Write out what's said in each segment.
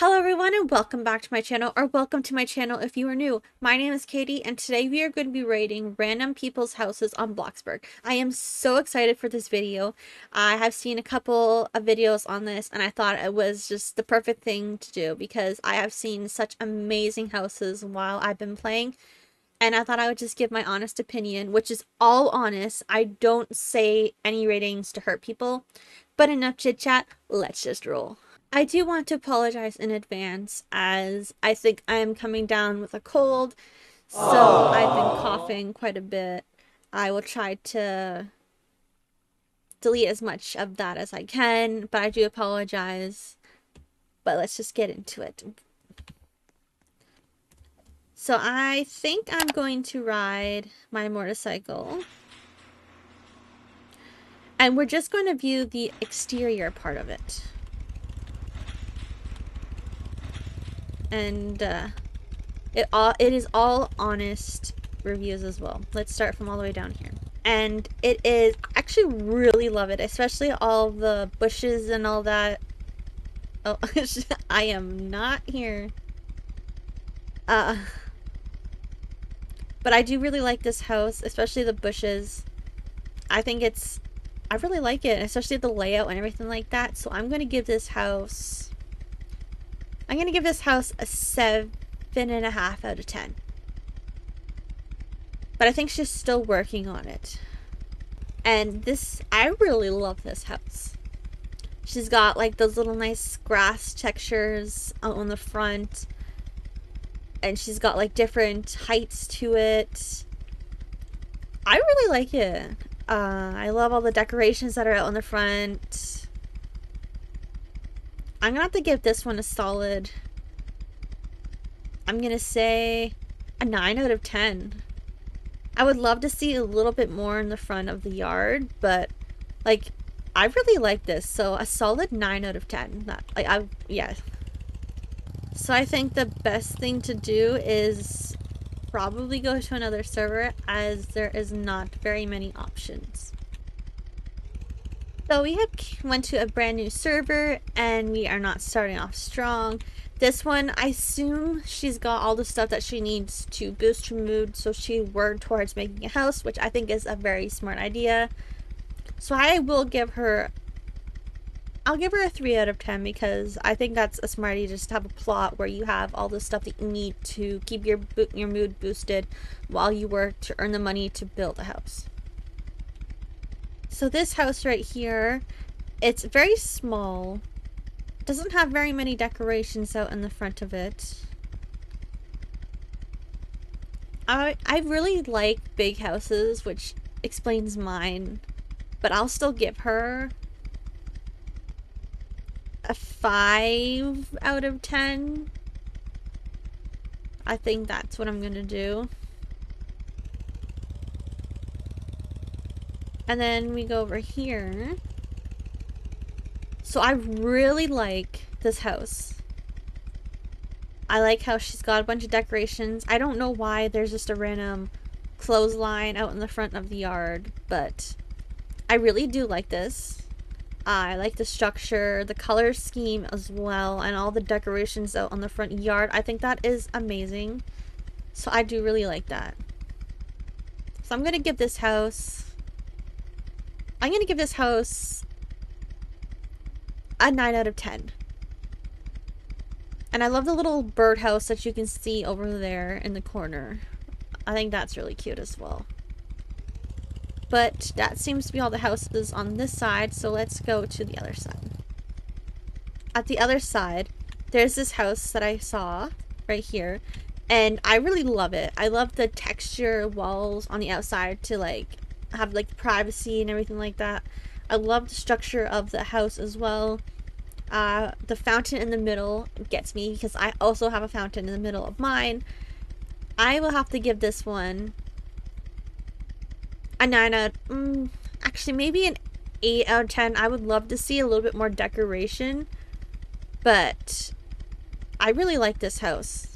Hello everyone and welcome back to my channel or welcome to my channel if you are new. My name is Katie and today we are going to be rating random people's houses on Bloxburg. I am so excited for this video. I have seen a couple of videos on this and I thought it was just the perfect thing to do because I have seen such amazing houses while I've been playing and I thought I would just give my honest opinion, which is all honest. I don't say any ratings to hurt people, but enough chit chat, let's just roll. I do want to apologize in advance as I think I am coming down with a cold. So Aww. I've been coughing quite a bit. I will try to delete as much of that as I can, but I do apologize. But let's just get into it. So I think I'm going to ride my motorcycle. And we're just going to view the exterior part of it. And uh, it all it is all honest reviews as well. Let's start from all the way down here. And it is I actually really love it, especially all the bushes and all that. Oh, I am not here. Uh but I do really like this house, especially the bushes. I think it's I really like it, especially the layout and everything like that. So I'm going to give this house I'm going to give this house a seven and a half out of 10. But I think she's still working on it. And this, I really love this house. She's got like those little nice grass textures on the front. And she's got like different heights to it. I really like it. Uh, I love all the decorations that are out on the front. I'm gonna have to give this one a solid. I'm gonna say a 9 out of 10. I would love to see a little bit more in the front of the yard, but like I really like this, so a solid 9 out of 10. That like I yeah. So I think the best thing to do is probably go to another server as there is not very many options. So we have went to a brand new server and we are not starting off strong. This one, I assume she's got all the stuff that she needs to boost her mood so she worked towards making a house, which I think is a very smart idea. So I will give her I'll give her a 3 out of 10 because I think that's a smart idea just to have a plot where you have all the stuff that you need to keep your your mood boosted while you work to earn the money to build a house. So this house right here, it's very small. Doesn't have very many decorations out in the front of it. I, I really like big houses, which explains mine. But I'll still give her a 5 out of 10. I think that's what I'm going to do. And then we go over here. So I really like this house. I like how she's got a bunch of decorations. I don't know why there's just a random clothesline out in the front of the yard, but I really do like this. I like the structure, the color scheme as well, and all the decorations out on the front yard. I think that is amazing. So I do really like that. So I'm going to give this house I'm going to give this house a 9 out of 10. And I love the little birdhouse that you can see over there in the corner. I think that's really cute as well. But that seems to be all the houses on this side, so let's go to the other side. At the other side, there's this house that I saw right here, and I really love it. I love the texture walls on the outside to like have like privacy and everything like that. I love the structure of the house as well. Uh, the fountain in the middle gets me because I also have a fountain in the middle of mine. I will have to give this one a 9 out mm, actually maybe an 8 out of 10. I would love to see a little bit more decoration, but I really like this house.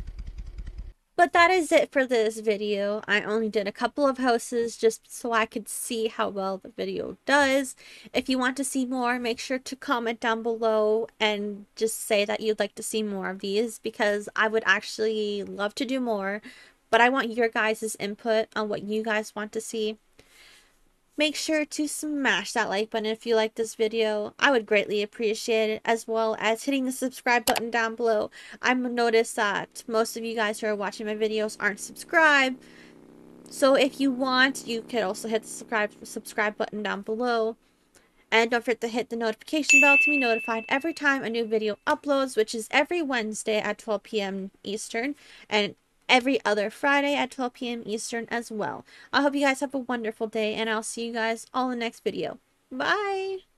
But that is it for this video. I only did a couple of houses just so I could see how well the video does. If you want to see more, make sure to comment down below and just say that you'd like to see more of these because I would actually love to do more. But I want your guys' input on what you guys want to see. Make sure to smash that like button if you like this video. I would greatly appreciate it, as well as hitting the subscribe button down below. I've noticed that most of you guys who are watching my videos aren't subscribed. So if you want, you could also hit the subscribe, subscribe button down below. And don't forget to hit the notification bell to be notified every time a new video uploads, which is every Wednesday at 12 p.m. Eastern. And every other Friday at 12 p.m. Eastern as well. I hope you guys have a wonderful day, and I'll see you guys all in the next video. Bye!